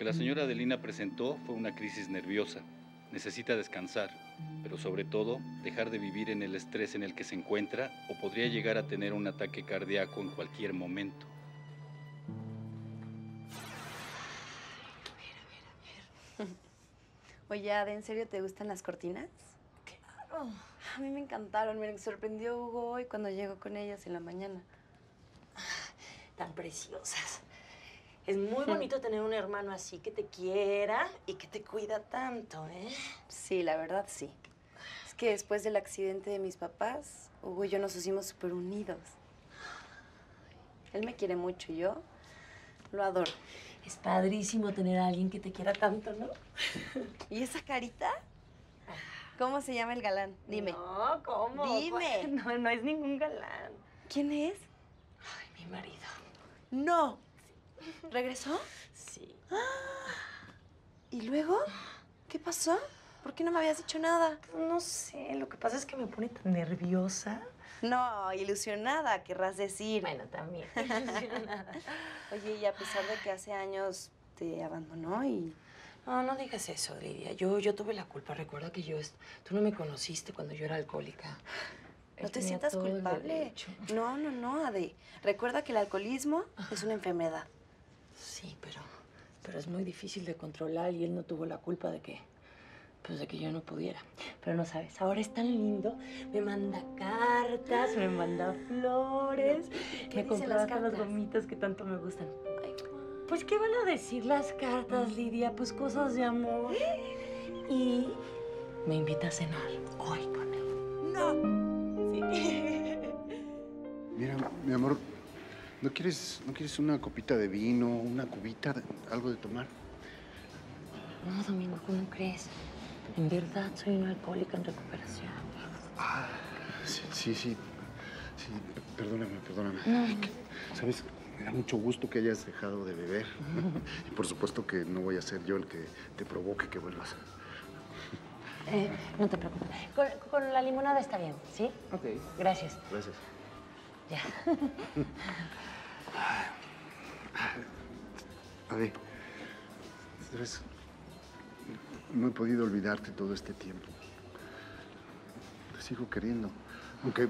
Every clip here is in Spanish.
que la señora Adelina presentó fue una crisis nerviosa. Necesita descansar, pero sobre todo dejar de vivir en el estrés en el que se encuentra o podría llegar a tener un ataque cardíaco en cualquier momento. Oye, Ade, ¿en serio te gustan las cortinas? Claro. A mí me encantaron. Me sorprendió Hugo hoy cuando llegó con ellas en la mañana. Tan preciosas. Es muy bonito tener un hermano así que te quiera y que te cuida tanto, ¿eh? Sí, la verdad sí. Es que después del accidente de mis papás, Hugo y yo nos hicimos súper unidos. Él me quiere mucho y yo lo adoro. Es padrísimo tener a alguien que te quiera tanto, ¿no? ¿Y esa carita? ¿Cómo se llama el galán? Dime. No, ¿cómo? Dime. No, no es ningún galán. ¿Quién es? Ay, mi marido. No. ¿Regresó? Sí. ¿Y luego? ¿Qué pasó? ¿Por qué no me habías dicho nada? No sé, lo que pasa es que me pone tan nerviosa. No, ilusionada, querrás decir. Bueno, también. Oye, y a pesar de que hace años te abandonó y... No, no digas eso, Lidia. Yo, yo tuve la culpa. Recuerda que yo... Tú no me conociste cuando yo era alcohólica. No te sientas culpable. No, no, no, Ade. Recuerda que el alcoholismo es una enfermedad. Sí, pero... Pero es muy difícil de controlar y él no tuvo la culpa de que... Pues de que yo no pudiera. Pero no sabes, ahora es tan lindo. Me manda cartas, me manda flores. ¿Qué me compra las hasta las cartas? gomitas que tanto me gustan. Ay, Pues, ¿qué van a decir las cartas, Lidia? Pues cosas de amor. Y me invita a cenar hoy con él. ¡No! Mira, mi amor, ¿no quieres, ¿no quieres una copita de vino, una cubita, algo de tomar? No, Domingo, ¿cómo crees? En verdad soy una alcohólica en recuperación. Sí, sí, sí. Sí, perdóname, perdóname. No. ¿Sabes? Me da mucho gusto que hayas dejado de beber. y por supuesto que no voy a ser yo el que te provoque que vuelvas. Eh, no te preocupes. Con, con la limonada está bien, ¿sí? Ok. Gracias. Gracias. Ya. A ver, ¿sabes? No he podido olvidarte todo este tiempo. Te sigo queriendo. Aunque,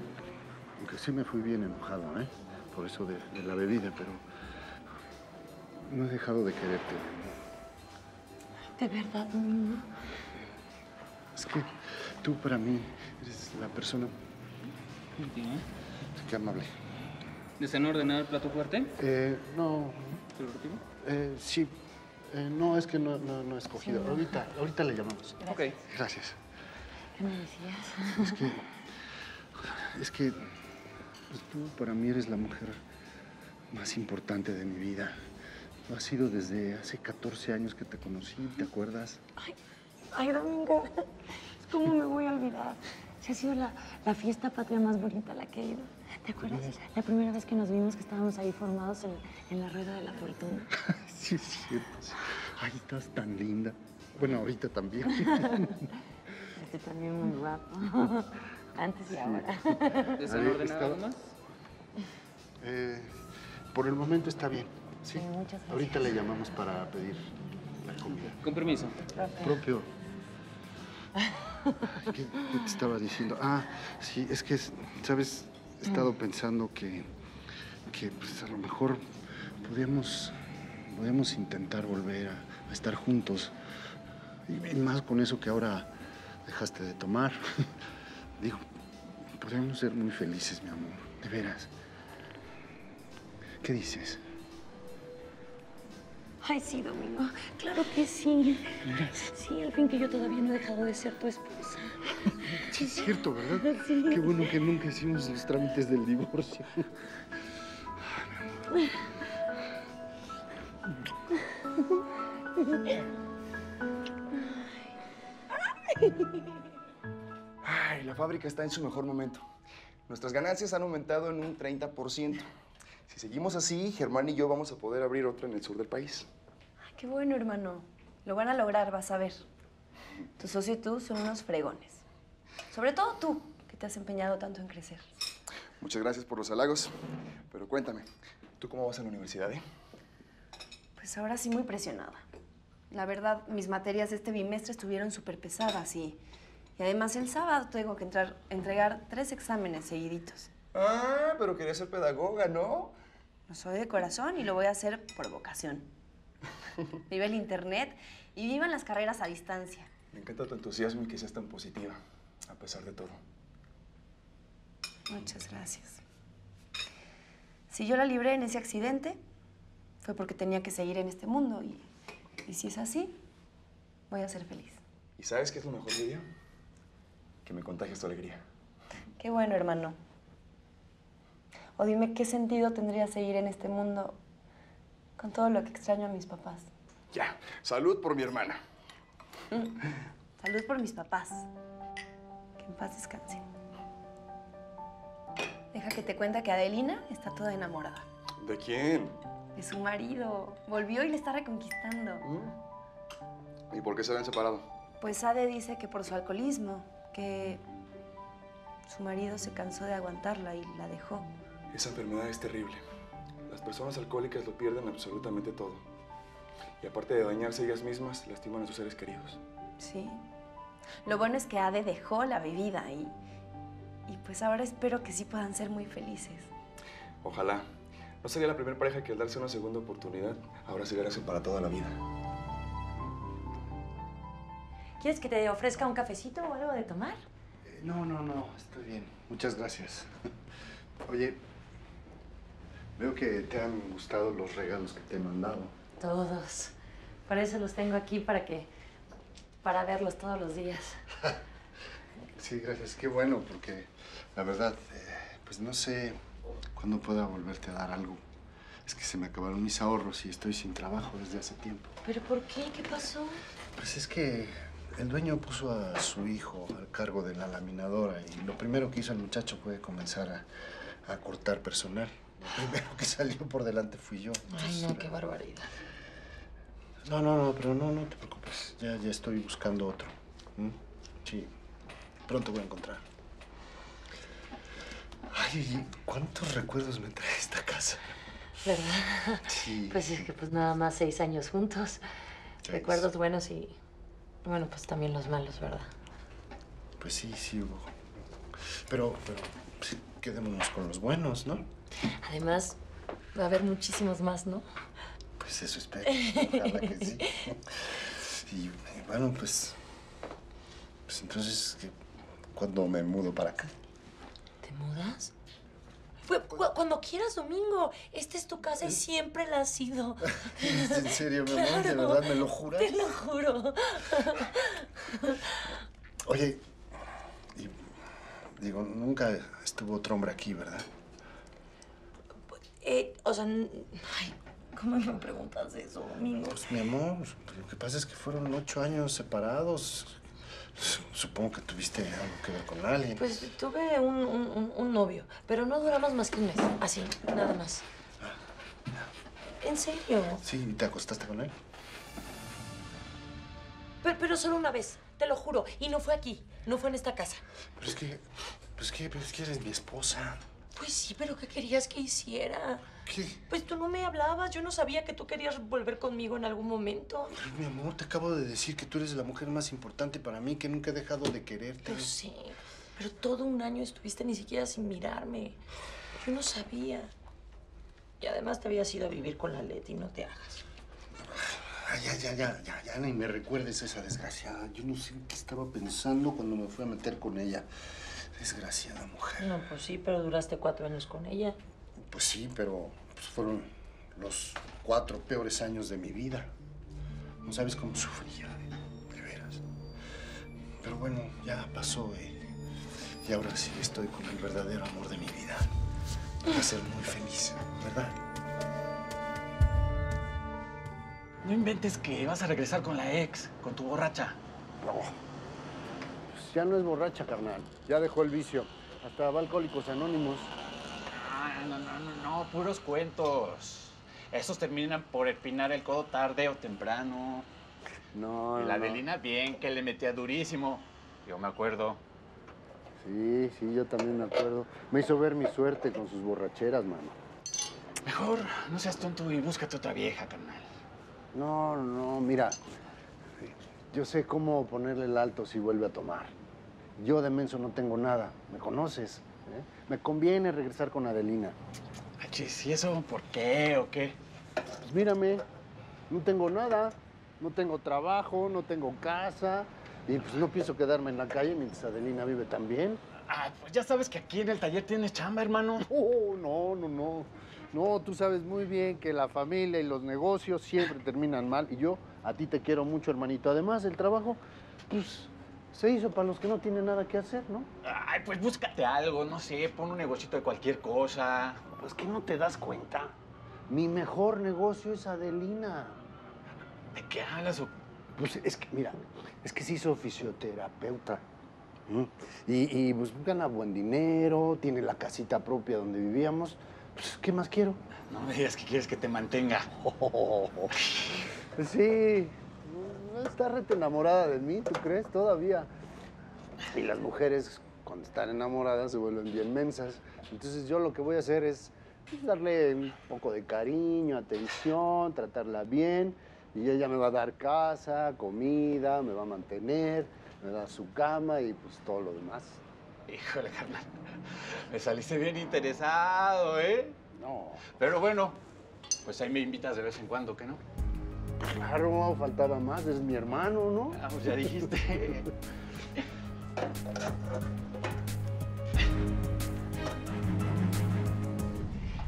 aunque sí me fui bien enojado, ¿eh? Por eso de, de la bebida, pero no he dejado de quererte. ¿De verdad? Es que tú para mí eres la persona... Qué amable. ¿Desean ordenar el plato fuerte? Eh, no, ¿Te lo retiro? eh, sí. Eh, no, es que no, no, no he escogido. Sí. Ahorita, ahorita le llamamos. Ok. Gracias. ¿Qué me decías? Es que. Es que. pues, tú para mí eres la mujer más importante de mi vida. Lo has sido desde hace 14 años que te conocí, ¿te acuerdas? Ay, ay, Domingo. ¿Cómo me voy a olvidar? Si ha sido la, la fiesta patria más bonita a la que he ido. ¿Te acuerdas? La primera vez que nos vimos que estábamos ahí formados en, en la rueda de la fortuna. sí, es cierto. sí. Ay, estás tan linda. Bueno, ahorita también. Este también muy guapo. Antes y ahora. ¿Desean A ver, ordenar está- algo más? Eh, por el momento está bien. Sí. Sí, muchas gracias. Ahorita le llamamos para pedir la comida. Con permiso. propio. ¿Qué, qué te estaba diciendo? Ah, sí, es que, ¿sabes? He estado pensando que, que pues, a lo mejor podríamos, podríamos intentar volver a, a estar juntos. Y, y más con eso que ahora dejaste de tomar. Digo, podríamos ser muy felices, mi amor. De veras. ¿Qué dices? Ay, sí, Domingo. Claro que sí. Sí, al fin que yo todavía no he dejado de ser tu esposa. Sí, es cierto, ¿verdad? Qué bueno que nunca hicimos los trámites del divorcio. Ay, la fábrica está en su mejor momento. Nuestras ganancias han aumentado en un 30%. Si seguimos así, Germán y yo vamos a poder abrir otra en el sur del país. Ay, qué bueno, hermano. Lo van a lograr, vas a ver. Tu socio y tú son unos fregones. Sobre todo tú, que te has empeñado tanto en crecer. Muchas gracias por los halagos. Pero cuéntame, ¿tú cómo vas a la universidad, eh? Pues ahora sí muy presionada. La verdad, mis materias de este bimestre estuvieron súper pesadas y, y además el sábado tengo que entrar, entregar tres exámenes seguiditos. Ah, pero quería ser pedagoga, ¿no? Lo soy de corazón y lo voy a hacer por vocación. Vive el internet y vivan las carreras a distancia. Me encanta tu entusiasmo y que seas tan positiva, a pesar de todo. Muchas gracias. Si yo la libré en ese accidente, fue porque tenía que seguir en este mundo y, y si es así, voy a ser feliz. ¿Y sabes qué es lo mejor, Lidia? Que me contagias tu alegría. Qué bueno, hermano. O dime qué sentido tendría seguir en este mundo con todo lo que extraño a mis papás. Ya, salud por mi hermana. Salud por mis papás. En paz descansen. Deja que te cuenta que Adelina está toda enamorada. ¿De quién? De su marido. Volvió y le está reconquistando. ¿Mm? ¿Y por qué se habían separado? Pues Ade dice que por su alcoholismo, que su marido se cansó de aguantarla y la dejó. Esa enfermedad es terrible. Las personas alcohólicas lo pierden absolutamente todo. Y aparte de dañarse ellas mismas, lastiman a sus seres queridos. Sí. Lo bueno es que Ade dejó la bebida y, y pues ahora espero que sí puedan ser muy felices. Ojalá. No sería la primera pareja que al darse una segunda oportunidad, ahora se verá para toda la vida. ¿Quieres que te ofrezca un cafecito o algo de tomar? Eh, no, no, no, estoy bien. Muchas gracias. Oye, veo que te han gustado los regalos que te he mandado. Todos. Por eso los tengo aquí para que... para verlos todos los días. Sí, gracias. Qué bueno, porque la verdad, eh, pues no sé cuándo pueda volverte a dar algo. Es que se me acabaron mis ahorros y estoy sin trabajo desde hace tiempo. ¿Pero por qué? ¿Qué pasó? Pues es que el dueño puso a su hijo al cargo de la laminadora y lo primero que hizo el muchacho fue comenzar a, a cortar personal. El primero que salió por delante fui yo. Ay, no, qué barbaridad. No, no, no, pero no, no te preocupes. Ya, ya estoy buscando otro. ¿Mm? Sí, pronto voy a encontrar. Ay, ¿cuántos recuerdos me trae esta casa? ¿Verdad? Sí. Pues es que pues nada más seis años juntos. Seis. Recuerdos buenos y... Bueno, pues también los malos, ¿verdad? Pues sí, sí hubo. Pero, pero, sí, quedémonos con los buenos, ¿no? Además, va a haber muchísimos más, ¿no? Pues eso espero. Ojalá que sí. Y, y bueno, pues. Pues entonces, ¿qué- ¿cuándo me mudo para acá? ¿Te mudas? Cu- cu- cuando quieras, Domingo. Esta es tu casa y siempre la ha sido. ¿En serio, mi amor? ¿De verdad me lo juras? Te lo juro. Oye, y, digo, nunca estuvo otro hombre aquí, ¿verdad? Eh, o sea, ay, ¿cómo me preguntas eso, Domingo? Pues mi amor, lo que pasa es que fueron ocho años separados. Supongo que tuviste algo que ver con alguien. Pues tuve un, un- novio, pero no duramos más que un mes. Así, nada más. ¿En serio? Sí, ¿y ¿te acostaste con él? Pero, pero solo una vez, te lo juro. Y no fue aquí, no fue en esta casa. Pero es que, pues que, pero es que eres mi esposa. Pues sí, pero ¿qué querías que hiciera? ¿Qué? Pues tú no me hablabas, yo no sabía que tú querías volver conmigo en algún momento. Pero, mi amor, te acabo de decir que tú eres la mujer más importante para mí, que nunca he dejado de quererte. Yo sé, pero todo un año estuviste ni siquiera sin mirarme. Yo no sabía. Y además te habías ido a vivir con la Leti, no te hagas. Ay, ya, ya, ya, ya, ya, ni me recuerdes esa desgraciada. Yo no sé qué estaba pensando cuando me fui a meter con ella. Desgraciada mujer. No, pues sí, pero duraste cuatro años con ella. Pues sí, pero pues, fueron los cuatro peores años de mi vida. No sabes cómo sufría, de veras. Pero bueno, ya pasó eh, y ahora sí estoy con el verdadero amor de mi vida. Voy a ser muy feliz, ¿verdad? No inventes que vas a regresar con la ex, con tu borracha. No. Pues ya no es borracha, carnal. Ya dejó el vicio. Hasta va Alcohólicos Anónimos. No, no, no, no, puros cuentos. Esos terminan por espinar el codo tarde o temprano. No, y la Adelina bien que le metía durísimo. Yo me acuerdo. Sí, sí, yo también me acuerdo. Me hizo ver mi suerte con sus borracheras, mano. Mejor no seas tonto y búscate otra vieja, carnal. No, no, mira. Yo sé cómo ponerle el alto si vuelve a tomar. Yo de menso no tengo nada. ¿Me conoces? ¿eh? Me conviene regresar con Adelina. Achis, ¿y eso por qué o qué? Pues mírame, no tengo nada. No tengo trabajo, no tengo casa. Y pues no pienso quedarme en la calle mientras Adelina vive tan bien. Ah, pues ya sabes que aquí en el taller tienes chamba, hermano. Oh, no, no, no. No, tú sabes muy bien que la familia y los negocios siempre terminan mal. Y yo a ti te quiero mucho, hermanito. Además, el trabajo, pues, se hizo para los que no tienen nada que hacer, ¿no? Ay, pues búscate algo, no sé, pon un negocito de cualquier cosa. Pues que no te das cuenta. Mi mejor negocio es Adelina. ¿De qué hablas? o- Pues es que, mira, es que se hizo fisioterapeuta. Y, y, pues gana buen dinero, tiene la casita propia donde vivíamos. Pues, ¿qué más quiero? No me digas que quieres que te mantenga. Sí, no está rete enamorada de mí, ¿tú crees? Todavía. Y las mujeres, cuando están enamoradas, se vuelven bien mensas. Entonces yo lo que voy a hacer es pues, darle un poco de cariño, atención, tratarla bien. Y ella me va a dar casa, comida, me va a mantener, me da su cama y pues todo lo demás. Híjole, carnal. Me saliste bien interesado, ¿eh? No, Pero bueno, pues ahí me invitas de vez en cuando, ¿qué no? Claro, faltaba más, es mi hermano, ¿no? Ah, pues ya dijiste.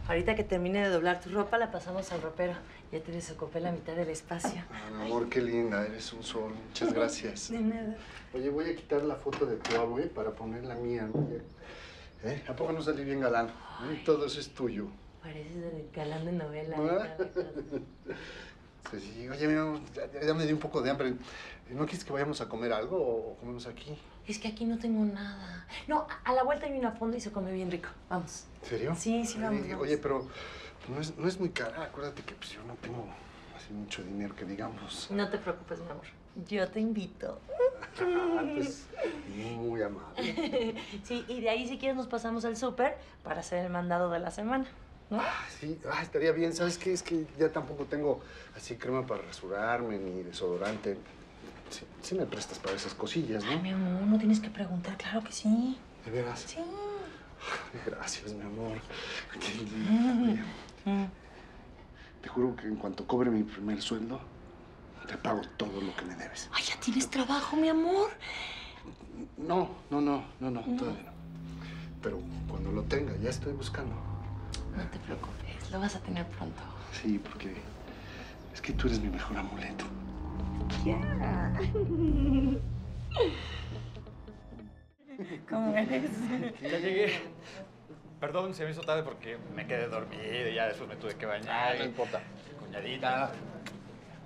Ahorita que termine de doblar tu ropa, la pasamos al ropero. Ya te desocupé la mitad del espacio. Ah, amor, qué linda, eres un sol. Muchas gracias. De nada. Oye, voy a quitar la foto de tu abue para poner la mía. ¿no? ¿Eh? ¿A poco no salí bien galán? Todo eso es tuyo. Pareces el galán de novela. ¿Ah? Sí, sí. Oye, mira, ya, ya me di un poco de hambre. ¿No quieres que vayamos a comer algo o comemos aquí? Es que aquí no tengo nada. No, a- a la vuelta hay una fonda y se come bien rico. Vamos. ¿En serio? Sí, sí, vamos, Oye, vamos. Oye, pero no es, no es muy cara. Acuérdate que pues, yo no tengo así mucho dinero que digamos. No te preocupes, mi amor. Yo te invito. Ah, pues, muy amable. Sí, y de ahí si quieres nos pasamos al súper para hacer el mandado de la semana. ¿No? Ah, sí, ah, estaría bien. ¿Sabes qué? Es que ya tampoco tengo así crema para rasurarme ni desodorante. Sí, sí me prestas para esas cosillas, Ay, ¿no? mi amor, no tienes que preguntar, claro que sí. ¿De veras? Sí. Ay, Gracias, mi amor. Qué lindo. Oye, Mm. Te juro que en cuanto cobre mi primer sueldo, te pago todo lo que me debes. Ay, ya tienes trabajo, mi amor. No, no, no, no, no, todavía no. Pero cuando lo tenga, ya estoy buscando. No te preocupes, lo vas a tener pronto. Sí, porque es que tú eres mi mejor amuleto. ¿Cómo eres? Ya llegué. Perdón, se me hizo tarde porque me quedé dormido y ya después me tuve que bañar. no importa. Cuñadita,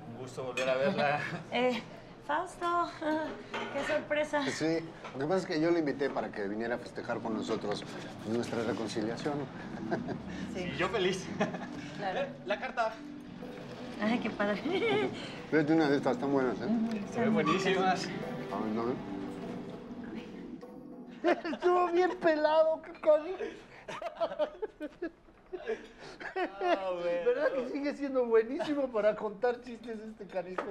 un gusto volver a verla. Eh, Fausto, qué sorpresa. Sí, lo que pasa es que yo le invité para que viniera a festejar con nosotros nuestra reconciliación. Y yo feliz. Claro. La carta. Ay, qué padre. Fíjate una de estas, están buenas, ¿eh? Se ven buenísimas. A ver, ¿no? Estuvo bien pelado, qué coni. ¿Verdad que sigue siendo buenísimo para contar chistes este canijo?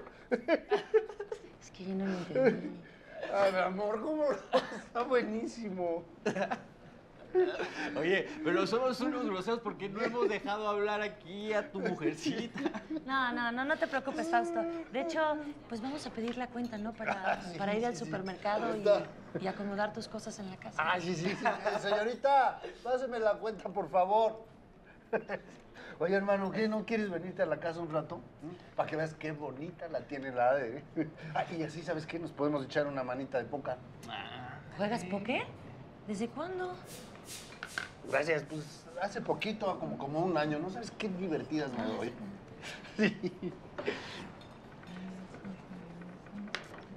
Es que yo no lo entendí. Ay, mi amor, ¿cómo? no? Está buenísimo. Oye, pero somos unos groseros porque no hemos dejado hablar aquí a tu mujercita. No, no, no, no te preocupes, Fausto. De hecho, pues vamos a pedir la cuenta, ¿no? Para, para ir al supermercado y, y acomodar tus cosas en la casa. Ah, sí, sí, sí. Señorita, páseme la cuenta, por favor. Oye, hermano, ¿qué? ¿No quieres venirte a la casa un rato? Para que veas qué bonita la tiene la ADE. Ah, y así, ¿sabes qué? Nos podemos echar una manita de poca. ¿Juegas póker? ¿Desde cuándo? Gracias, pues hace poquito, como, como un año, ¿no sabes qué divertidas me doy? Sí.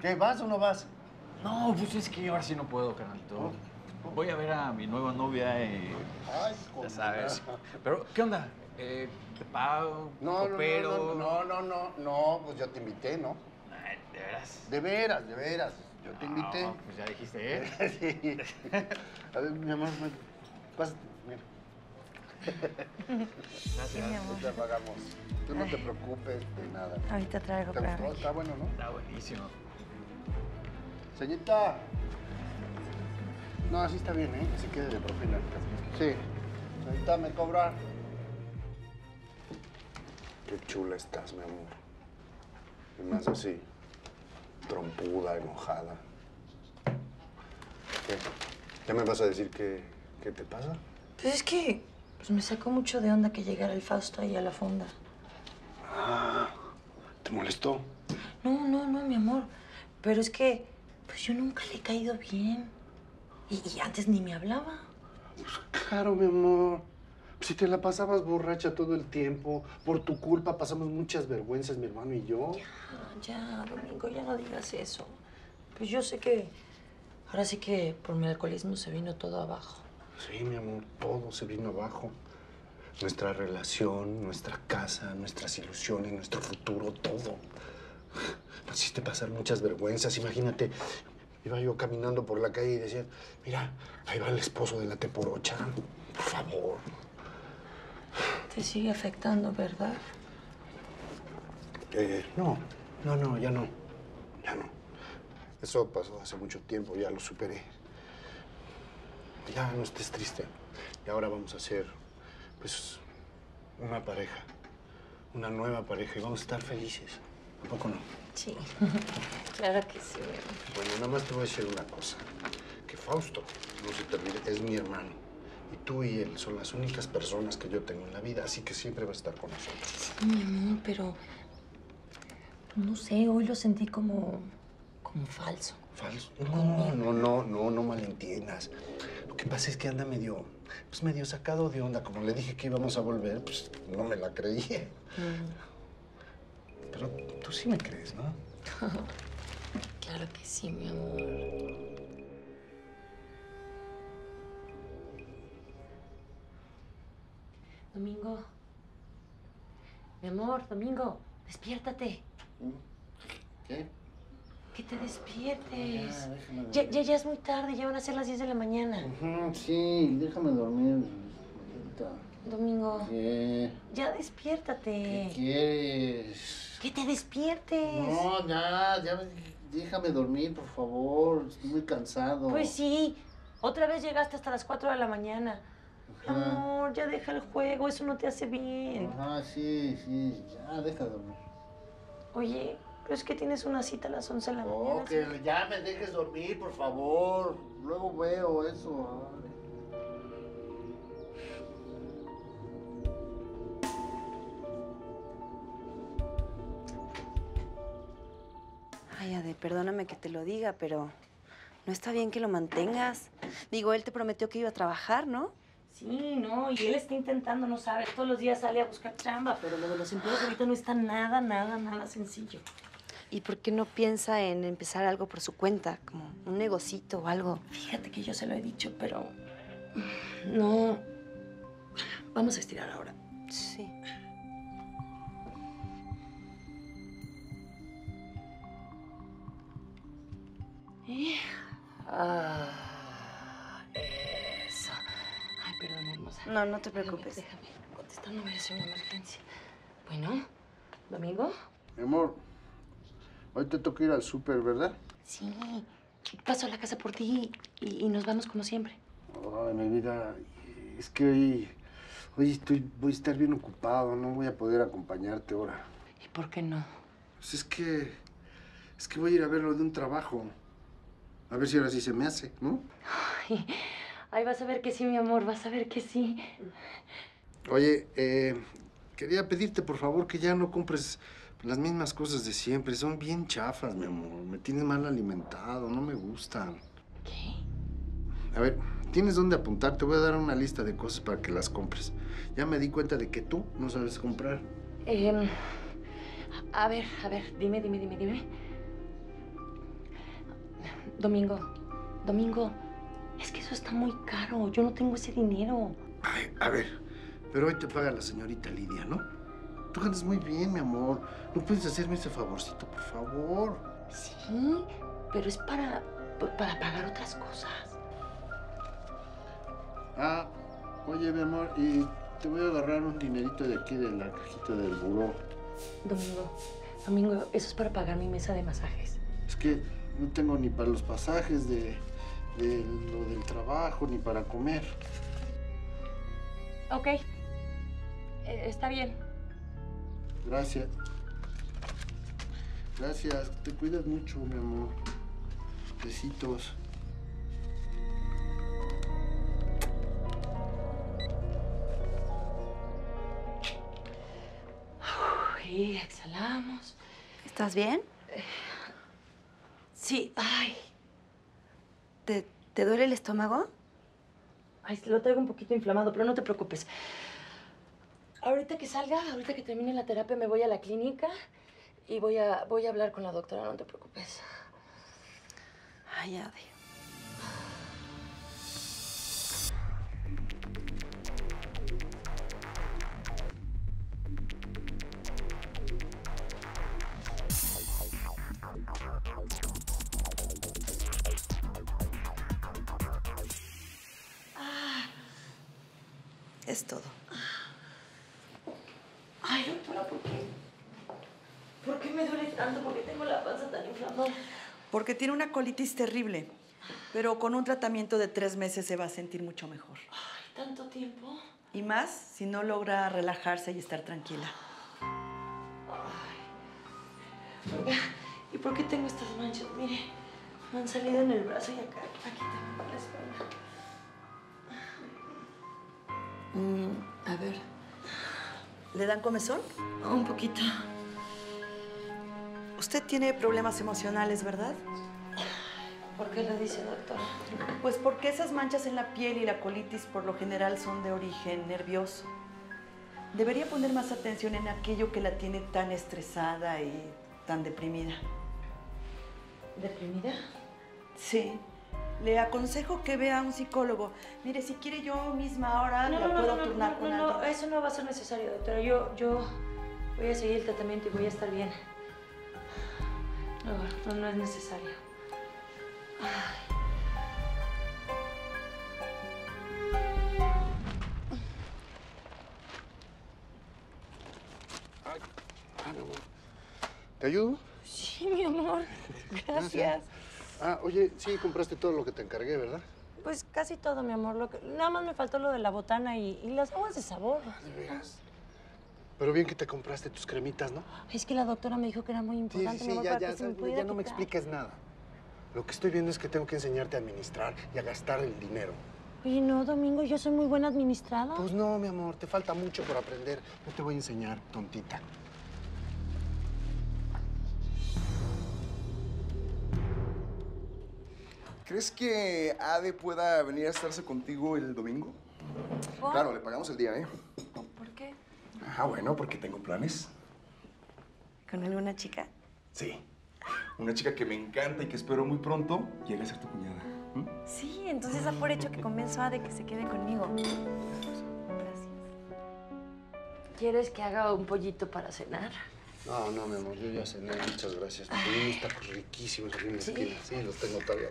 ¿Qué, vas o no vas? No, pues es que ahora sí no puedo, carnalito. Voy a ver a mi nueva novia y... Ay, Ya sabes. Pero, ¿qué onda? Eh, ¿Te pago? No, no, ¿Coopero? no, no, no, no, no, pues yo te invité, ¿no? Ay, ¿De veras? De veras, de veras, yo te invité. No, pues ya dijiste, ¿eh? Sí. A ver, mi amor, pásate, mira. Sí, mi amor. Ya pagamos. Tú no te preocupes de nada. Ahorita traigo ¿Te para gustó? Está bueno, ¿no? Está buenísimo. Señorita. No, así está bien, ¿eh? Que se quede de propina. Sí. Señorita, ¿me cobra? Qué chula estás, mi amor. Y más así, trompuda, enojada. ¿Qué? ¿Ya me vas a decir qué, qué te pasa? Pues es que pues me sacó mucho de onda que llegara el Fausto ahí a la fonda. Ah, ¿te molestó? No, no, no, mi amor. Pero es que, pues yo nunca le he caído bien. Y, y antes ni me hablaba. Pues claro, mi amor. Si te la pasabas borracha todo el tiempo, por tu culpa pasamos muchas vergüenzas, mi hermano y yo. Ah, ya, Domingo, ya no digas eso. Pues yo sé que ahora sí que por mi alcoholismo se vino todo abajo. Sí, mi amor, todo se vino abajo. Nuestra relación, nuestra casa, nuestras ilusiones, nuestro futuro, todo. Hiciste pasar muchas vergüenzas. Imagínate, iba yo caminando por la calle y decía, mira, ahí va el esposo de la teporocha. Por favor. Te sigue afectando, ¿verdad? Eh, no, no, no, ya no. Ya no. Eso pasó hace mucho tiempo, ya lo superé. Ya no estés triste. Y ahora vamos a ser, pues, una pareja. Una nueva pareja y vamos a estar felices. ¿A poco no? Sí. claro que sí. Bueno, nada más te voy a decir una cosa. Que Fausto, no se te olvide, es mi hermano. Y tú y él son las únicas personas que yo tengo en la vida, así que siempre va a estar con nosotros. Sí, mi amor, pero... No sé, hoy lo sentí como... como falso. Falso. No, no, no, no, no malentiendas. Lo que pasa es que anda medio, pues medio sacado de onda. Como le dije que íbamos a volver, pues no me la creí. Pero tú sí me crees, ¿no? Claro que sí, mi amor. Domingo. Mi amor, Domingo, despiértate. ¿Qué? Que te despiertes. Ya, déjame Ya, dormir. ya, ya es muy tarde, ya van a ser las 10 de la mañana. Sí, déjame dormir. Domingo, ¿Qué? ya despiértate. ¿Qué quieres? Que te despiertes. No, ya, ya, déjame dormir, por favor. Estoy muy cansado. Pues sí, otra vez llegaste hasta las 4 de la mañana. Ajá. Amor, ya deja el juego, eso no te hace bien. Ajá, sí, sí, ya, deja de dormir. Oye, pero es que tienes una cita a las 11 de la mañana. Oh, que ya me dejes dormir, por favor. Luego veo eso. Ay, Ade, perdóname que te lo diga, pero no está bien que lo mantengas. Digo, él te prometió que iba a trabajar, ¿no? Sí, no, y él está intentando, no sabes, todos los días sale a buscar chamba, pero lo de los empleos ahorita no está nada, nada, nada sencillo. ¿Y por qué no piensa en empezar algo por su cuenta, como un negocito o algo? Fíjate que yo se lo he dicho, pero no. Vamos a estirar ahora. Sí. Ah, eso. Ay, perdón, hermosa. No, no te Déjame, preocupes. Déjame contestar, no vaya a ser una emergencia. Bueno, ¿Domingo? Mi amor, hoy te toca ir al súper, ¿verdad? Sí. Paso a la casa por ti y, y nos vamos como siempre. Ay, mi vida, es que hoy, hoy estoy, voy a estar bien ocupado, no voy a poder acompañarte ahora. ¿Y por qué no? Pues es que, es que voy a ir a ver lo de un trabajo. A ver si ahora sí se me hace, ¿no? Ay, ay, vas a ver que sí, mi amor, vas a ver que sí. Oye, eh, quería pedirte por favor que ya no compres las mismas cosas de siempre. Son bien chafas, mi amor. Me tienes mal alimentado, no me gustan. ¿Qué? A ver, tienes dónde apuntar. Te voy a dar una lista de cosas para que las compres. Ya me di cuenta de que tú no sabes comprar. Em, a ver, a ver, dime, dime, dime, dime. Domingo, Domingo, es que eso está muy caro. Yo no tengo ese dinero. Ay, a ver, pero hoy te paga la señorita Lidia, ¿no? Tú ganas muy bien, mi amor. ¿No puedes hacerme ese favorcito, por favor? Sí, pero es para, para pagar otras cosas. Ah, oye, mi amor, ¿y te voy a agarrar un dinerito de aquí de la cajita del buró. Domingo, Domingo, eso es para pagar mi mesa de masajes. Es que no tengo ni para los pasajes de, de lo del trabajo, ni para comer. Ok. Eh, está bien. Gracias. Gracias. Te cuidas mucho, mi amor. Besitos. Y exhalamos. ¿Estás bien? Sí, ay. ¿Te, te duele el estómago? Ay, lo traigo un poquito inflamado, pero no te preocupes. Ahorita que salga, ahorita que termine la terapia, me voy a la clínica y voy a, voy a hablar con la doctora, no te preocupes. Ay, Ade. Es todo. Ay, doctora, ¿por qué? ¿Por qué me duele tanto? ¿Por qué tengo la panza tan inflamada? Porque tiene una colitis terrible, pero con un tratamiento de tres meses se va a sentir mucho mejor. Ay, ¿tanto tiempo? Y más si no logra relajarse y estar tranquila. Oiga, ¿y por qué tengo estas manchas? Mire, me han salido en el brazo y acá, aquí también en la espalda. Mm, a ver. ¿Le dan comezón? Un poquito. Usted tiene problemas emocionales, ¿verdad? ¿Por qué lo dice, doctora? Pues porque esas manchas en la piel y la colitis por lo general son de origen nervioso. Debería poner más atención en aquello que la tiene tan estresada y tan deprimida. ¿Deprimida? Sí. Le aconsejo que vea a un psicólogo. Mire, si quiere yo misma ahora la puedo turnar no, con no, alguien. eso no va a ser necesario, doctora. Yo, yo voy a seguir el tratamiento y voy a estar bien. No, no, no es necesario. Ah. ¿Te ayudo? Sí, mi amor. Gracias. Ah, oye, sí, compraste todo lo que te encargué, ¿verdad? Pues casi todo, mi amor. Lo que- nada más me faltó lo de la botana y, y las aguas de sabor. De veras. Pero bien que te compraste tus cremitas, ¿no? Es que la doctora me dijo que era muy Sí, importante, sí, sí, amor, ya, ya, ya, no me expliques nada. Lo que estoy viendo es que tengo que enseñarte a administrar y a gastar el dinero. Oye, no, Domingo, yo soy muy buena administrada. Pues no, mi amor, te falta mucho por aprender. Yo te voy a enseñar, tontita. ¿Crees que Ade pueda venir a estarse contigo el domingo? ¿Por? Claro, le pagamos el día, ¿eh? ¿Por qué? Ah, bueno, porque tengo planes. ¿Con alguna chica? Sí. Una chica que me encanta y que espero muy pronto llegue a ser tu cuñada. ¿Mm? Sí, entonces da por hecho que convenzo a de que se quede conmigo. Gracias. ¿Quieres que haga un pollito para cenar? No, no, mi amor, yo ya cené, muchas gracias. Los vinos están riquísimos aquí en la ¿Sí? esquina. Sí, los tengo todavía.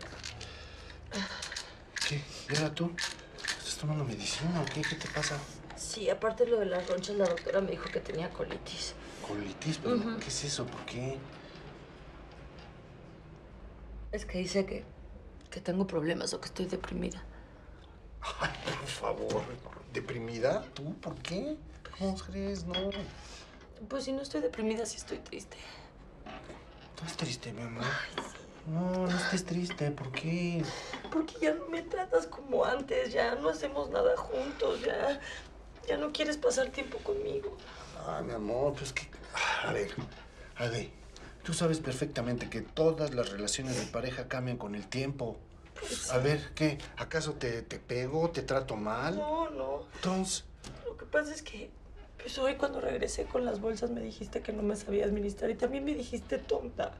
¿Qué? ¿Y ahora tú? ¿Estás tomando medicina o qué? ¿Qué te pasa? Sí, aparte lo de las ronchas, la doctora me dijo que tenía colitis. Colitis, pero. ¿qué es eso? ¿Por qué? Es que dice que, que tengo problemas o que estoy deprimida. Ay, por favor. ¿Deprimida? ¿Tú? ¿Por qué? ¿Cómo crees? No. Pues si no estoy deprimida, sí estoy triste. ¿Estás triste, mi amor? No, no estés triste. ¿Por qué? Porque ya no me tratas como antes, ya no hacemos nada juntos, ya, ya no quieres pasar tiempo conmigo. Ay, mi amor, pues que... A ver, Ade, tú sabes perfectamente que todas las relaciones de pareja cambian con el tiempo. A ver, ¿qué? ¿Acaso te, te pego? ¿Te trato mal? No, no. Entonces, Lo que pasa es que, pues hoy cuando regresé con las bolsas me dijiste que no me sabía administrar y también me dijiste tonta.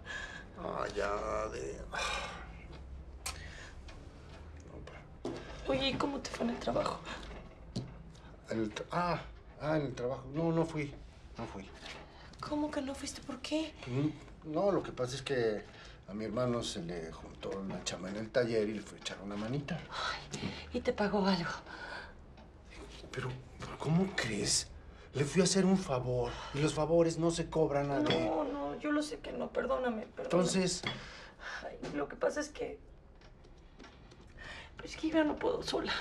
Ay, ya, Ade. No, pa- Oye, ¿y cómo te fue en el trabajo? en el tra- ah, ah, en el trabajo. No, no fui. No fui. ¿Cómo que no fuiste? ¿Por qué? Mm, No, lo que pasa es que a mi hermano se le juntó una chama en el taller y le fue a echar una manita. Y te pagó algo. Pero, ¿por ¿Cómo crees? Le fui a hacer un favor y los favores no se cobran a No, no, yo lo sé que no, perdóname, perdóname. Entonces, Ay, lo que pasa es que... Es que ya no puedo sola.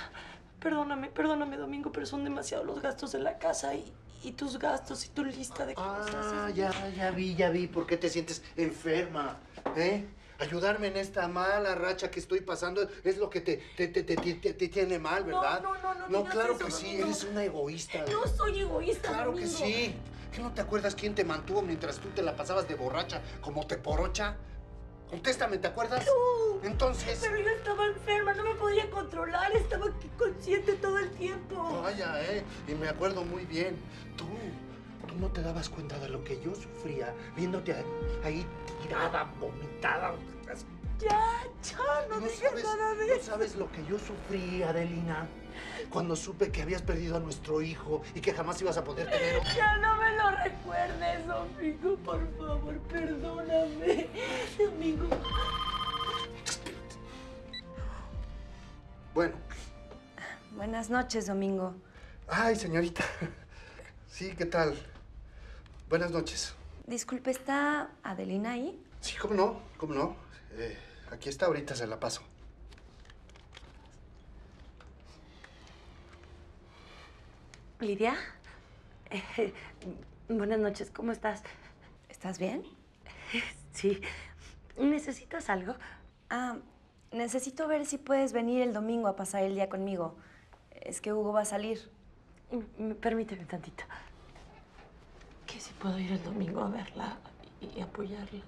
Perdóname, perdóname, Domingo, pero son demasiados los gastos de la casa y, y tus gastos y tu lista de cosas. ah, ya, ya vi, ya vi por qué te sientes enferma, ¿eh? Ayudarme en esta mala racha que estoy pasando es lo que te, te, te, te, te- te tiene mal, No, ¿verdad? no, no, no No, digas claro eso, que sí, eres una egoísta. No soy egoísta, Claro que sí. ¿Qué no te acuerdas quién te mantuvo mientras tú te la pasabas de borracha como te porocha? Contéstame, ¿te acuerdas? No. Entonces. Pero yo estaba enferma, no me podía controlar, estaba consciente todo el tiempo. Vaya, ¿eh? Y me acuerdo muy bien. Tú, tú no te dabas cuenta de lo que yo sufría viéndote ahí, tirada, vomitada. Ya, ya, no, No digas sabes, nada de no eso. sabes lo que yo sufrí, Adelina, cuando supe que habías perdido a nuestro hijo y que jamás ibas a poder tener. Ya no me lo recuerdes, Domingo, por favor, perdóname. Domingo. Bueno, Buenas noches, Domingo. ay, señorita. Sí, ¿qué tal? Buenas noches. Disculpe, ¿está Adelina ahí? Sí, cómo no, cómo no. Eh, aquí está, ahorita se la paso. Lidia. Eh, buenas noches, ¿cómo estás? ¿Estás bien? Sí. ¿Necesitas algo? Ah, necesito ver si puedes venir el domingo a pasar el día conmigo. Es que Hugo va a salir. Mm, Permíteme tantito. Que si puedo ir el domingo a verla y apoyarla.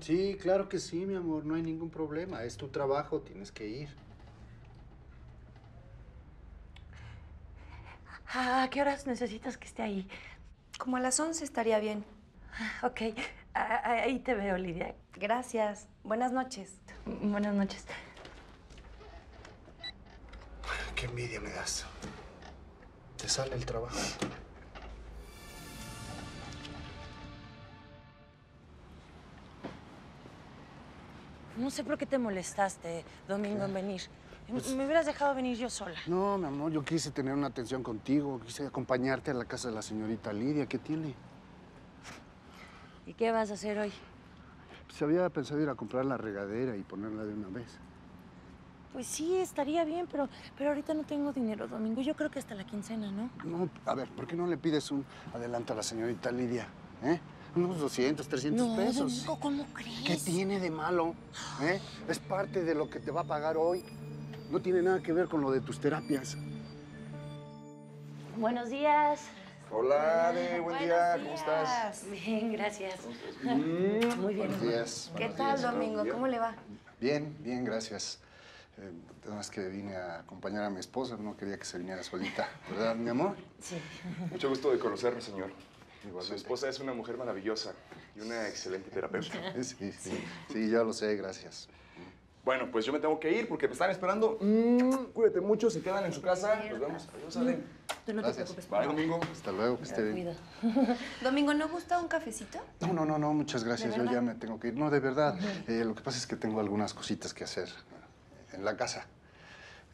Sí, claro que sí, mi amor, no hay ningún problema. Es tu trabajo, tienes que ir. ¿A qué horas necesitas que esté ahí? Como a las 11 estaría bien. Ok, a- a- ahí te veo, Lidia. Gracias. Buenas noches. Buenas noches. Qué envidia me das. Te sale el trabajo. No sé por qué te molestaste, Domingo, en venir. Me hubieras dejado venir yo sola. No, mi amor, yo quise tener una atención contigo, quise acompañarte a la casa de la señorita Lidia. ¿Qué tiene? ¿Y qué vas a hacer hoy? Se había pensado ir a comprar la regadera y ponerla de una vez. Pues sí, estaría bien, pero, pero ahorita no tengo dinero, Domingo. Yo creo que hasta la quincena, ¿no? No, a ver, ¿por qué no le pides un adelanto a la señorita Lidia? ¿Eh? Unos 200, 300 No, pesos. Domingo, ¿cómo crees? ¿Qué tiene de malo? ¿Eh? Es parte de lo que te va a pagar hoy. No tiene nada que ver con lo de tus terapias. Buenos días. Hola, Ade, buen día, ¿cómo estás? Bien, gracias. Mm, Muy bien. Buenos días. ¿Qué buenos tal, días. Domingo? ¿Cómo le va? Bien, bien, gracias. Eh, nada más que vine a acompañar a mi esposa, no quería que se viniera solita, ¿verdad, mi amor? Sí. Mucho gusto de conocerlo, señor. Su Igualmente. esposa es una mujer maravillosa y una excelente terapeuta. Sí, sí, sí, ya lo sé, gracias. Bueno, pues yo me tengo que ir porque me están esperando. Mm, cuídate mucho, se quedan en su casa. Nos vemos. Adiós, Ale. Tú no Gracias. te preocupes. Bye, Domingo. Hasta luego, que esté bien. Domingo, ¿no gusta un cafecito? No, no, no, no, muchas gracias. ¿De Yo ya me tengo que ir. No, de verdad. Eh, lo que pasa es que tengo algunas cositas que hacer eh, en la casa.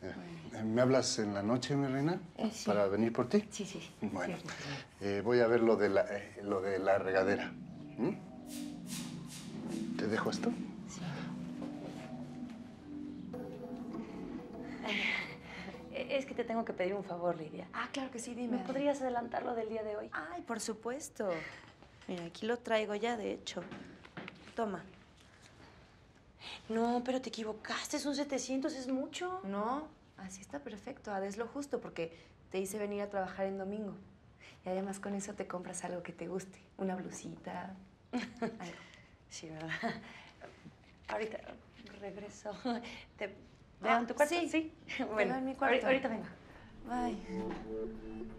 Eh, ¿Me hablas en la noche, mi reina? Eh, sí. ¿Para venir por ti? Sí, sí. Bueno, Sí, sí, sí. eh, voy a ver lo de la, eh, lo de la regadera. ¿Mm? ¿Te dejo esto? Es que te tengo que pedir un favor, Lidia. Ah, claro que sí, ¿Me dime. podrías adelantarlo del día de hoy? Ay, por supuesto. Mira, aquí lo traigo ya, de hecho. Toma. No, pero te equivocaste. Son 700, es mucho. No, así está perfecto. Ada, es lo justo porque te hice venir a trabajar en domingo. Y además con eso te compras algo que te guste. Una blusita. algo. Sí, ¿verdad? Ahorita regreso. ¿Te Ah, ¿Le tu? Sí. ¿Sí? Bueno, en mi cuarto. ahorita vengo. Bye. Bye.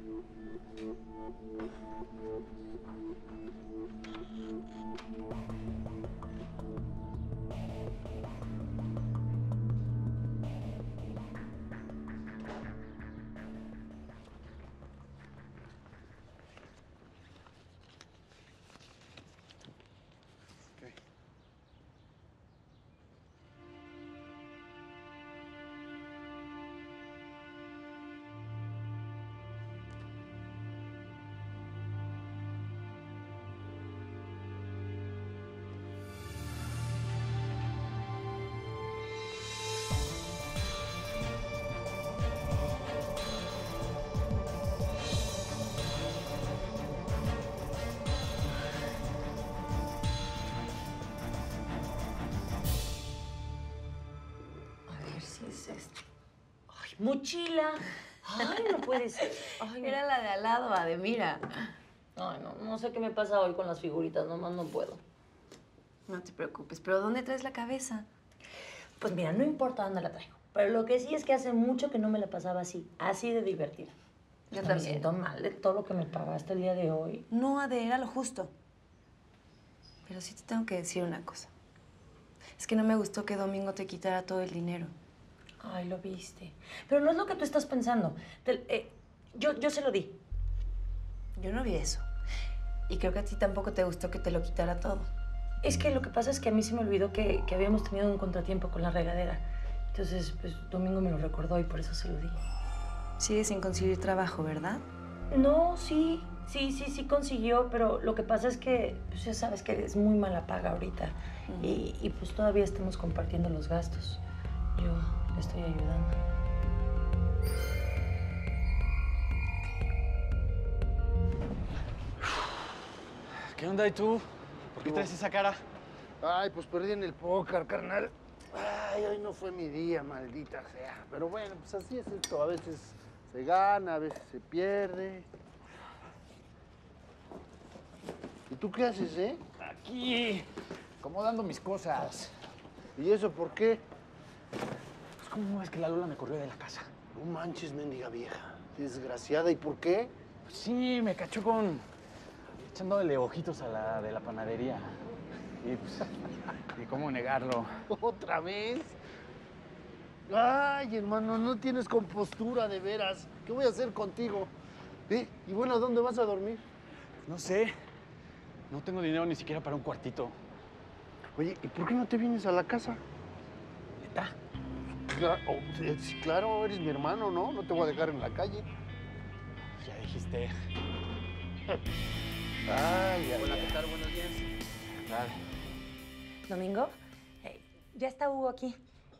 Mochila. Ay, no puede ser. Ay. Era la de al lado, Ademira. Ay, no, no sé qué me pasa hoy con las figuritas, nomás no puedo. No te preocupes, pero ¿dónde traes la cabeza? Pues mira, no importa dónde la traigo. Pero lo que sí es que hace mucho que no me la pasaba así, así de divertida. Yo Me también. siento mal de todo lo que me pagaste el día de hoy. No, Ade, era lo justo. Pero sí te tengo que decir una cosa. Es que no me gustó que Domingo te quitara todo el dinero. Ay, lo viste. Pero no es lo que tú estás pensando. Te- eh, yo, yo se lo di. Yo no vi eso. Y creo que a ti tampoco te gustó que te lo quitara todo. Es que lo que pasa es que a mí se me olvidó que, que habíamos tenido un contratiempo con la regadera. Entonces, pues Domingo me lo recordó y por eso se lo di. Sigues sin conseguir trabajo, ¿verdad? No, sí, sí, sí, sí consiguió, pero lo que pasa es que, pues ya sabes que es muy mala paga ahorita. Y, y, pues todavía estamos compartiendo los gastos. Yo le estoy ayudando. ¿Qué onda y tú? ¿Por qué traes esa cara? Ay, pues perdí en el póker, carnal. Ay, hoy no fue mi día, maldita sea. Pero bueno, pues así es esto. A veces se gana, a veces se pierde. ¿Y tú qué haces, eh? Aquí, acomodando mis cosas. ¿Y eso por qué? ¿Cómo es que la Lula me corrió de la casa? No manches, mendiga vieja. Desgraciada. ¿Y por qué? Pues sí, me cachó con... echándole ojitos a la de la panadería. Y pues, ¿y cómo negarlo? ¿Otra vez? Ay, hermano, no tienes compostura de veras. ¿Qué voy a hacer contigo? ¿Eh? Y bueno, ¿dónde vas a dormir? No sé. No tengo dinero ni siquiera para un cuartito. Oye, ¿y por qué no te vienes a la casa? ¿Neta? Claro, sí, claro, eres mi hermano, ¿no? No te voy a dejar en la calle. Ya dijiste. Ay, ay, Hola. ¿qué tal? Buenos días. Dale. Domingo, eh, ya está Hugo aquí.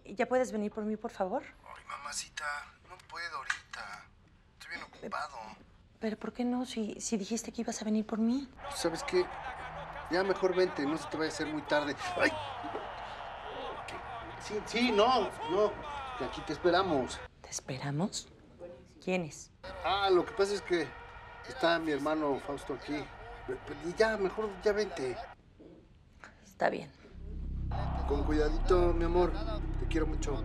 ¿Ya puedes venir por mí, por favor? Ay, mamacita, no puedo ahorita. Estoy bien ocupado. Pero ¿por qué no? Si, si dijiste que ibas a venir por mí. ¿Sabes qué? Ya mejor vente, no se te vaya a hacer muy tarde. ¡Ay! Sí, sí, no, no. Que aquí te esperamos. ¿Te esperamos? ¿Quién es? Ah, lo que pasa es que está mi hermano Fausto aquí. Y Ya, mejor ya vente. Está bien. Con cuidadito, mi amor. Te quiero mucho.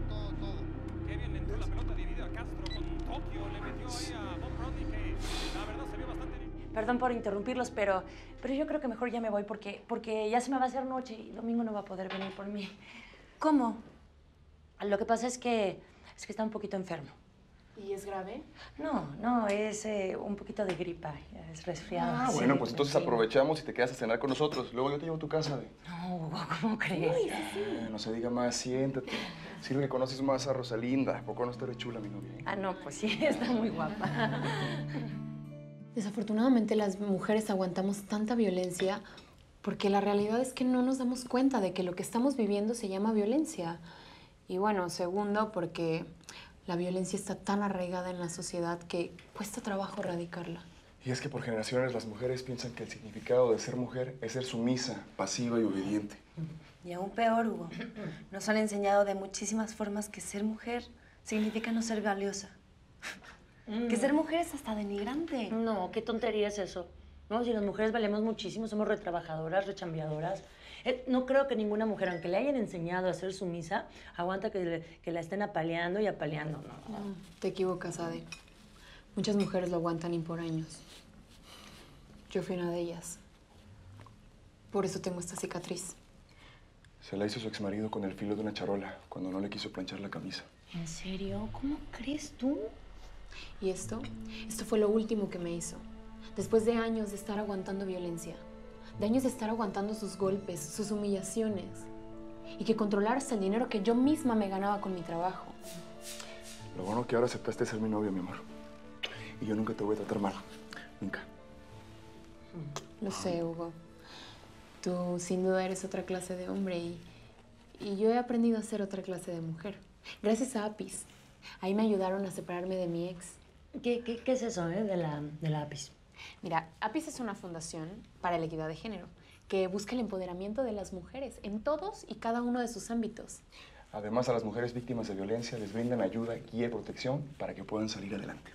Perdón por interrumpirlos, pero, pero yo creo que mejor ya me voy porque, porque ya se me va a hacer noche y Domingo no va a poder venir por mí. ¿Cómo? Lo que pasa es que, es que está un poquito enfermo. ¿Y es grave? No, no, es eh, un poquito de gripa, es resfriado. Ah, sí, bueno, pues entonces sí. aprovechamos y te quedas a cenar con nosotros. Luego yo te llevo a tu casa. De... No, Hugo, ¿cómo crees? Eh, no se diga más, siéntate. Sirve que conoces más a Rosalinda. ¿A poco no estaré chula, mi novia? Ah, no, pues sí, está muy guapa. Desafortunadamente las mujeres aguantamos tanta violencia porque la realidad es que no nos damos cuenta de que lo que estamos viviendo se llama violencia. Y bueno, segundo, porque la violencia está tan arraigada en la sociedad que cuesta trabajo erradicarla. Y es que por generaciones las mujeres piensan que el significado de ser mujer es ser sumisa, pasiva y obediente. Y aún peor, Hugo. Nos han enseñado de muchísimas formas que ser mujer significa no ser valiosa. Que ser mujer es hasta denigrante. No, qué tontería es eso. No, si las mujeres valemos muchísimo, somos retrabajadoras, rechambeadoras. Eh, no creo que ninguna mujer, aunque le hayan enseñado a ser sumisa, aguanta que, le- que la estén apaleando y apaleando. No, no. Te equivocas, Ade. Muchas mujeres lo aguantan y por años. Yo fui una de ellas. Por eso tengo esta cicatriz. Se la hizo su exmarido con el filo de una charola cuando no le quiso planchar la camisa. ¿En serio? ¿Cómo crees tú? Y esto, esto fue lo último que me hizo. Después de años de estar aguantando violencia, de años de estar aguantando sus golpes, sus humillaciones, y que controlar hasta el dinero que yo misma me ganaba con mi trabajo. Lo bueno que ahora aceptaste ser mi novio, mi amor. Y yo nunca te voy a tratar mal. Nunca. Lo sé, Hugo. Tú sin duda eres otra clase de hombre y, y yo he aprendido a ser otra clase de mujer. Gracias a Apis. Ahí me ayudaron a separarme de mi ex. ¿Qué, qué, qué es eso, eh, de la, de la APIS? Mira, APIS es una fundación para la equidad de género que busca el empoderamiento de las mujeres en todos y cada uno de sus ámbitos. Además, a las mujeres víctimas de violencia les brindan ayuda, guía y protección para que puedan salir adelante.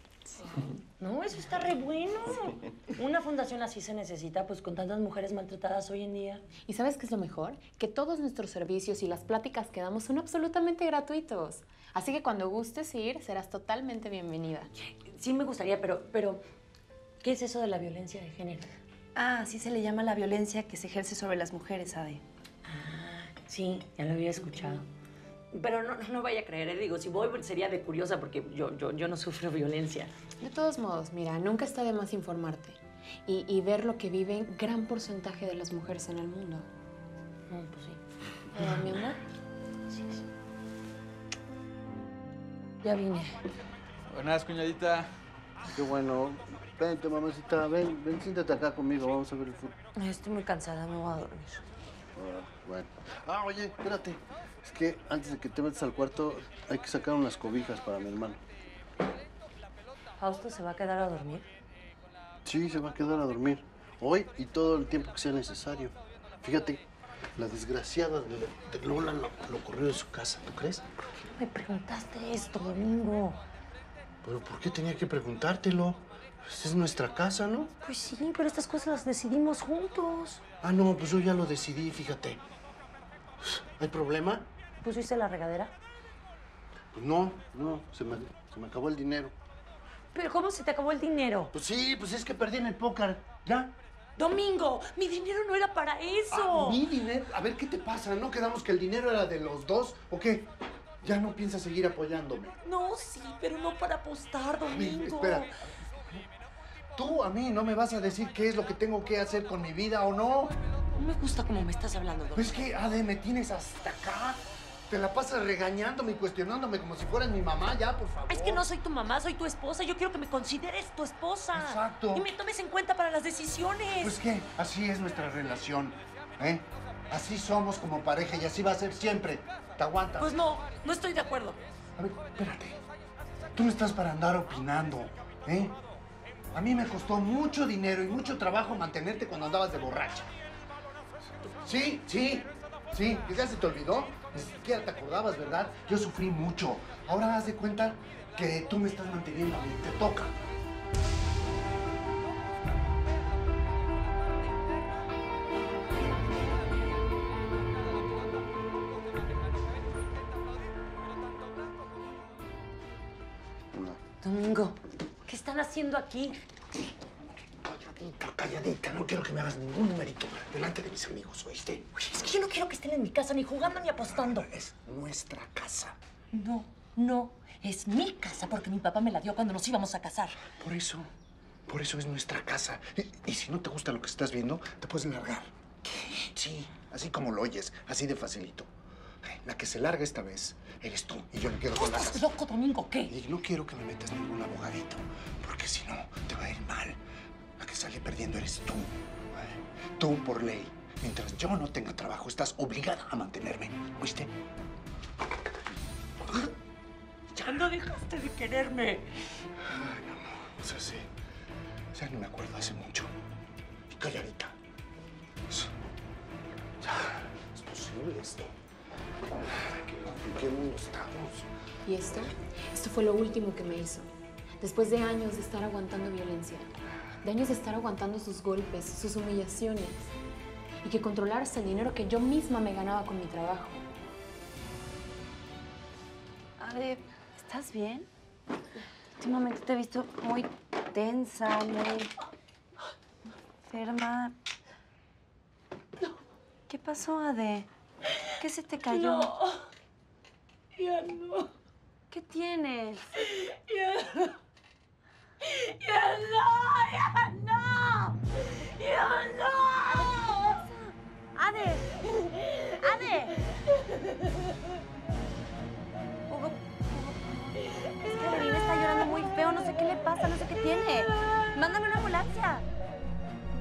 No, eso está re bueno. Una fundación así se necesita, pues con tantas mujeres maltratadas hoy en día. ¿Y sabes qué es lo mejor? Que todos nuestros servicios y las pláticas que damos son absolutamente gratuitos. Así que cuando gustes ir, serás totalmente bienvenida. Sí me gustaría, pero, pero, ¿qué es eso de la violencia de género? Ah, así se le llama la violencia que se ejerce sobre las mujeres, Ade. Ah, sí, ya lo había escuchado. Pero no, no vaya a creer, ¿eh? digo, si voy sería de curiosa porque yo, yo, yo no sufro violencia. De todos modos, mira, nunca está de más informarte y, y ver lo que viven gran porcentaje de las mujeres en el mundo. No, pues sí. ¿Verdad, mi amor? Sí, sí. Ya vine. Buenas, cuñadita. Qué bueno. Vente, mamacita, ven, ven, siéntate acá conmigo, vamos a ver el fútbol. Estoy muy cansada, me voy a dormir. Ah, bueno. Ah, oye, espérate. Es que antes de que te metas al cuarto, hay que sacar unas cobijas para mi hermano. ¿Fausto se va a quedar a dormir? Sí, se va a quedar a dormir. Hoy y todo el tiempo que sea necesario. Fíjate, la desgraciada de, de Lola lo, lo corrió de su casa, ¿tú crees? Me preguntaste esto, Domingo. Pero ¿por qué tenía que preguntártelo? Pues es nuestra casa, ¿no? Pues sí, pero estas cosas las decidimos juntos. Ah, no, pues yo ya lo decidí, fíjate. ¿Hay problema? ¿Pusiste la regadera? Pues no, no, se me, se me acabó el dinero. ¿Pero cómo se te acabó el dinero? Pues sí, pues es que perdí en el póker. ¿Ya? Domingo, mi dinero no era para eso. Ah, mi dinero. A ver, ¿qué te pasa? ¿No quedamos que el dinero era de los dos o qué? ¿Ya no piensas seguir apoyándome? No, sí, pero no para apostar, Domingo. espera. Tú a mí no me vas a decir qué es lo que tengo que hacer con mi vida o no. No me gusta cómo me estás hablando, Domingo. Pues es que, Ade, me tienes hasta acá. Te la pasas regañándome y cuestionándome como si fueras mi mamá, ya, por favor. Es que no soy tu mamá, soy tu esposa. Yo quiero que me consideres tu esposa. Exacto. Y me tomes en cuenta para las decisiones. Pues que así es nuestra relación, ¿eh? Así somos como pareja y así va a ser siempre. ¿Te aguantas? Pues no, no estoy de acuerdo. A ver, espérate. Tú no estás para andar opinando, ¿eh? A mí me costó mucho dinero y mucho trabajo mantenerte cuando andabas de borracha. Sí, sí, sí. ¿Que ya se te olvidó? Ni siquiera te acordabas, ¿verdad? Yo sufrí mucho. Ahora haz de cuenta que tú me estás manteniendo a mí. Te toca. Haciendo aquí? Calladita, calladita. No quiero que me hagas ningún numerito delante de mis amigos, ¿oíste? Uy, es que yo no quiero que estén en mi casa ni jugando ni apostando. Es nuestra casa. No, no, es mi casa porque mi papá me la dio cuando nos íbamos a casar. Por eso, por eso es nuestra casa. Y, y si no te gusta lo que estás viendo, te puedes largar. ¿Qué? Sí, así como lo oyes, así de facilito. La que se larga esta vez eres tú y yo me quedo ¿Tú estás casa. loco, Domingo? ¿Qué? Y no quiero que me metas ningún abogadito, porque si no, te va a ir mal. La que sale perdiendo eres tú. ¿eh? Tú por ley. Mientras yo no tenga trabajo, estás obligada a mantenerme. ¿Oíste? Ya no dejaste de quererme. Ay, amor, o sea, sí. O sea, no me acuerdo hace mucho. Y calladita. Ya, ¿Es posible esto? ¿En qué mundo estamos? ¿Y esto? Esto fue lo último que me hizo. Después de años de estar aguantando violencia, de años de estar aguantando sus golpes, sus humillaciones, y que controlar hasta el dinero que yo misma me ganaba con mi trabajo. Ade, ¿estás bien? Últimamente te he visto muy tensa, muy enferma. ¿Qué pasó, Ade? ¿Qué se te cayó? No, ya no, ¿Qué tienes? ya no. Ya no, ya no. Ya no. ¡Ade! ¡Ade! Hugo, es que Adelina está llorando muy feo, no sé qué le pasa, no sé qué tiene. Mándame una ambulancia.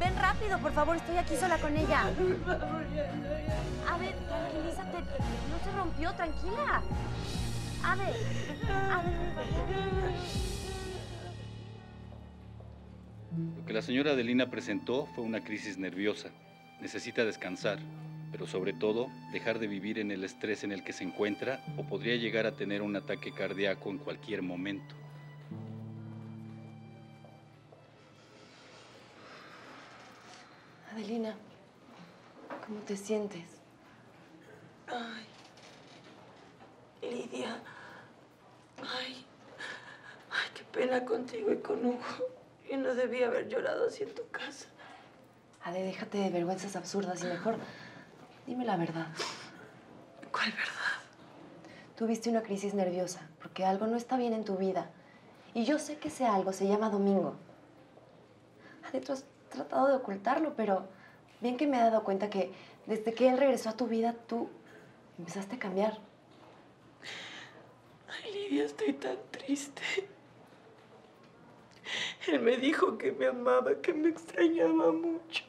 Ven rápido, por favor, estoy aquí sola con ella. A ver, tranquilízate, no se rompió, tranquila. A ver, a ver. Lo que la señora Adelina presentó fue una crisis nerviosa. Necesita descansar, pero sobre todo dejar de vivir en el estrés en el que se encuentra o podría llegar a tener un ataque cardíaco en cualquier momento. Adelina, ¿cómo te sientes? Ay, Lidia. Ay, ay, qué pena contigo y con Hugo. Yo no debía haber llorado así en tu casa. Ade, déjate de vergüenzas absurdas y mejor dime la verdad. ¿Cuál verdad? Tuviste una crisis nerviosa porque algo no está bien en tu vida. Y yo sé que ese algo se llama Domingo. Ade, tú has tratado de ocultarlo, pero bien que me he dado cuenta que desde que él regresó a tu vida, tú empezaste a cambiar. Ay, Lidia, estoy tan triste. Él me dijo que me amaba, que me extrañaba mucho.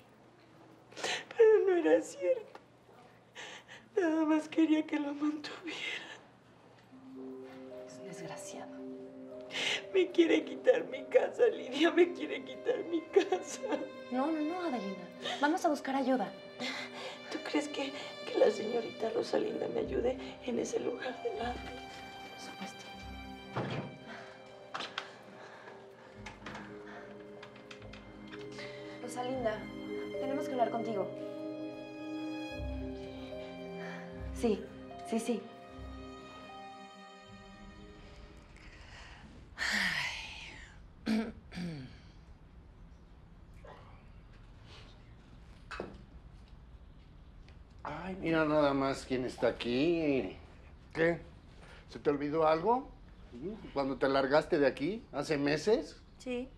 Pero no era cierto. Nada más quería que lo mantuviera. Es desgraciado. Me quiere quitar mi casa, Lidia, me quiere quitar mi casa. No, no, no, Adelina. Vamos a buscar ayuda. ¿Tú crees que, que la señorita Rosalinda me ayude en ese lugar de la... Ay, mira nada más quién está aquí. ¿Qué? ¿Se te olvidó algo? Cuando te largaste de aquí, hace meses. Sí.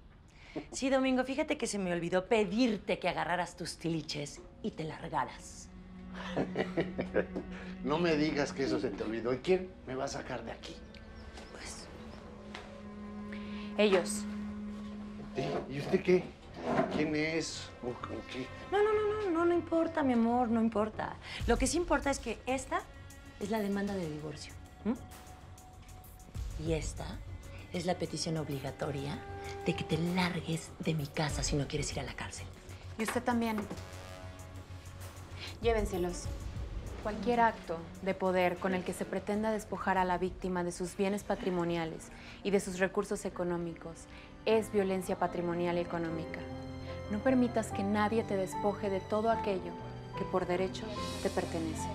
Sí, Domingo, fíjate que se me olvidó pedirte que agarraras tus tiliches y te largaras. No me digas que eso se te olvidó. ¿Y quién me va a sacar de aquí? Pues, Ellos. ¿Y usted qué? ¿Quién es? ¿O, o qué? no, no, no, no, no, importa, mi amor, no importa. Lo que sí importa es que esta es la demanda de divorcio. Y esta es la petición obligatoria de que te largues de mi casa si no quieres ir a la cárcel. Y usted también. Llévenselos. Cualquier acto de poder con el que se pretenda despojar a la víctima de sus bienes patrimoniales y de sus recursos económicos es violencia patrimonial y económica. No permitas que nadie te despoje de todo aquello que por derecho te pertenece.